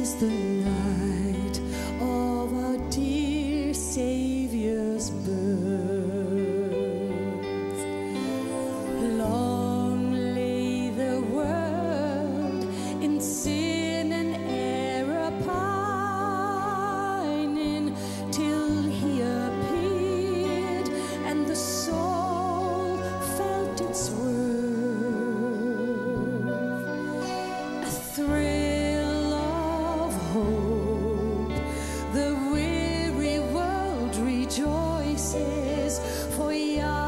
is the night of our dear Savior's birth. Long lay the world in sin. places for Yah.